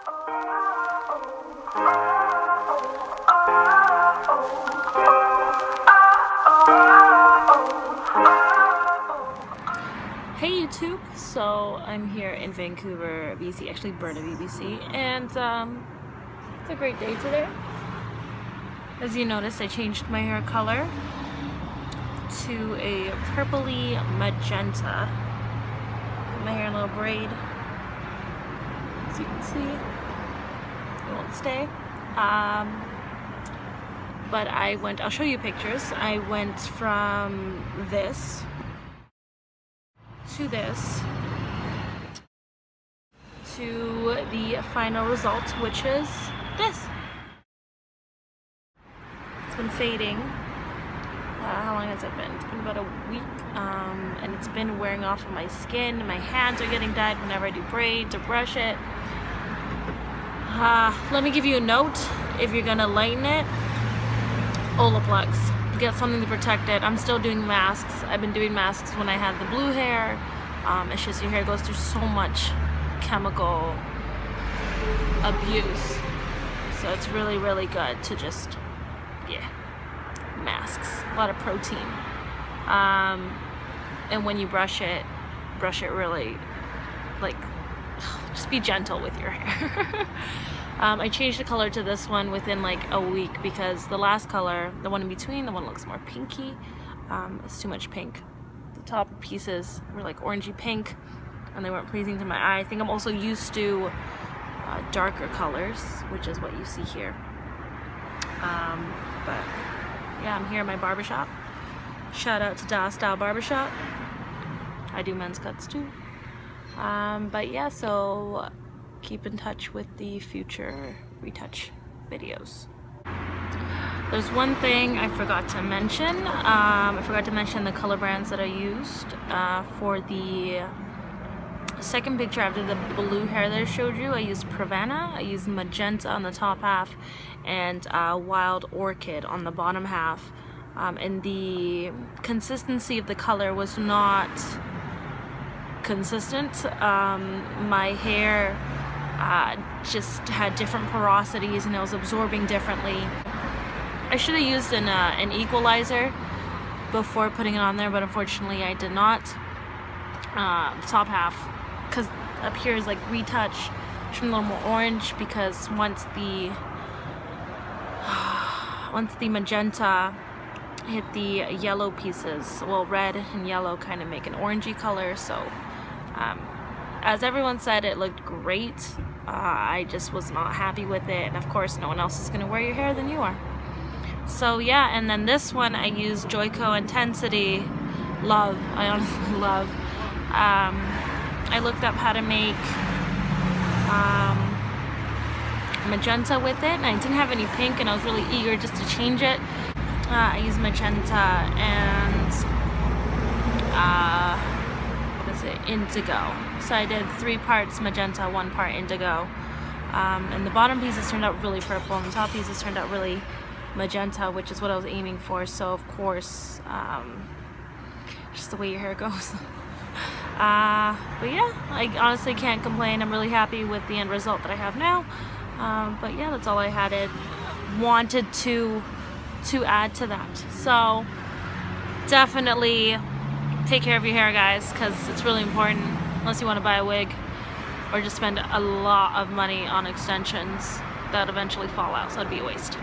Hey YouTube, so I'm here in Vancouver, BC, actually Burnaby, BC, and um, it's a great day today. As you noticed, I changed my hair color to a purpley magenta. My hair in a little braid, you can see. It won't stay. Um, but I went, I'll show you pictures. I went from this to this to the final result, which is this. It's been fading. Uh, how long has it been? It's been about a week, um, and it's been wearing off of my skin. My hands are getting dyed whenever I do braids or brush it. Uh, let me give you a note. If you're gonna lighten it, Olaplex get something to protect it. I'm still doing masks. I've been doing masks when I had the blue hair. Um, it's just your hair goes through so much chemical abuse. So it's really, really good to just, yeah, masks. A lot of protein. Um, and when you brush it, brush it really, like, just be gentle with your hair. Um, I changed the color to this one within like a week because the last color, the one in between, the one looks more pinky. Um, it's too much pink. The top pieces were like orangey pink and they weren't pleasing to my eye. I think I'm also used to uh, darker colors, which is what you see here. Um, but yeah, I'm here at my barbershop. Shout out to Da Style Barbershop. I do men's cuts too. Um, but yeah, so keep in touch with the future retouch videos. There's one thing I forgot to mention. Um, I forgot to mention the color brands that I used uh, for the second picture after the blue hair that I showed you. I used Pravana, I used Magenta on the top half, and uh, Wild Orchid on the bottom half. Um, and the consistency of the color was not consistent. Um, my hair uh, just had different porosities and it was absorbing differently. I should have used an, uh, an equalizer before putting it on there, but unfortunately I did not. Uh, the top half, because up here is like retouch, turn a little more orange because once the once the magenta hit the yellow pieces, well red and yellow kind of make an orangey color, so um, as everyone said, it looked great. Uh, I just was not happy with it. And of course, no one else is going to wear your hair than you are. So yeah, and then this one I used Joico Intensity Love. I honestly love. Um, I looked up how to make um, magenta with it. And I didn't have any pink and I was really eager just to change it. Uh, I used magenta and uh, it? Indigo. So I did three parts magenta, one part indigo. Um, and the bottom pieces turned out really purple and the top pieces turned out really magenta, which is what I was aiming for. So of course, um, just the way your hair goes. uh, but yeah, I honestly can't complain. I'm really happy with the end result that I have now. Um, but yeah, that's all I had it wanted to to add to that. So definitely take care of your hair guys because it's really important unless you want to buy a wig or just spend a lot of money on extensions that eventually fall out so it'd be a waste.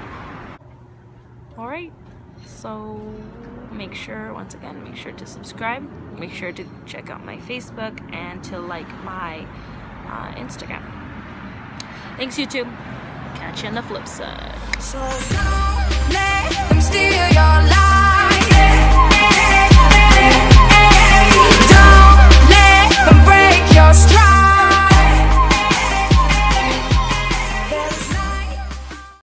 All right so make sure once again make sure to subscribe make sure to check out my facebook and to like my uh, instagram. Thanks youtube. Catch you on the flip side. So